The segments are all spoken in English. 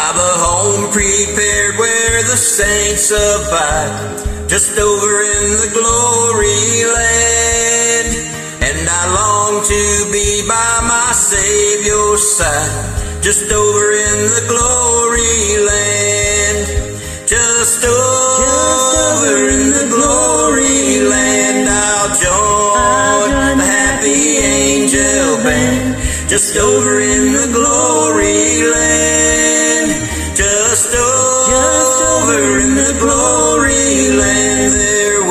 I've a home prepared where the saints abide, just over in the glory land. And I long to be by my Savior's side, just over in the glory land. Just over in the glory land, I'll join the happy angel band. Just over in the glory land, over in the glory land, there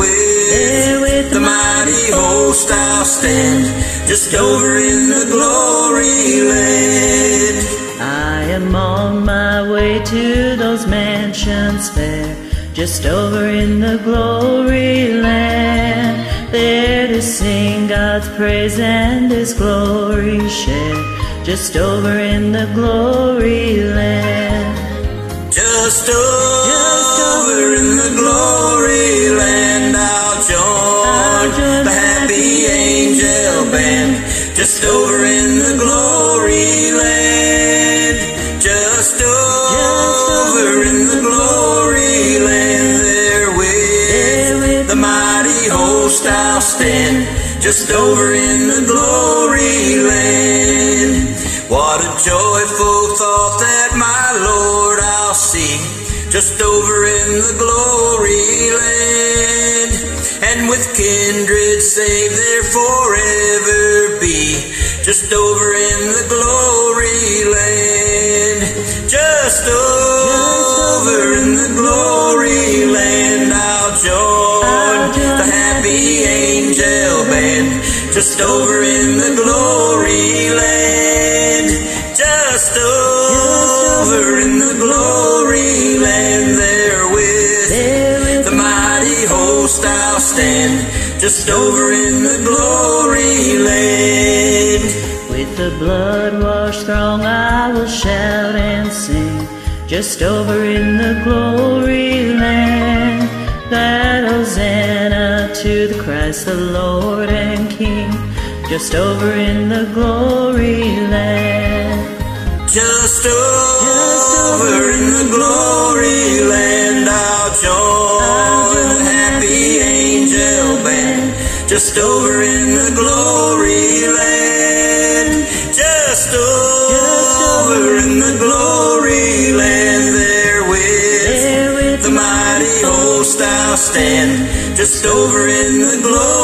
with the mighty host I'll stand. Just over in the glory land. I am on my way to those mansions fair, just over in the glory land. There to sing God's praise and His glory share, just over in the glory land. Just over in the glory land, I'll join the happy angel band. Just over in the glory land, just over in the glory land, there with the mighty host I'll stand. Just over in the glory land. What a joyful thought that my Lord I'll see just over in the glory land. And with kindred saved there forever be just over in the glory land. Just over in the glory land I'll join the happy angel band. Just over in the glory land. Stand. Just over in the glory land. With the blood washed throng I will shout and sing, just over in the glory land. That Hosanna to the Christ the Lord and King, just over in the glory land. Just over Just over in the glory land. Just over in the glory land there with the mighty host I'll stand. Just over in the glory.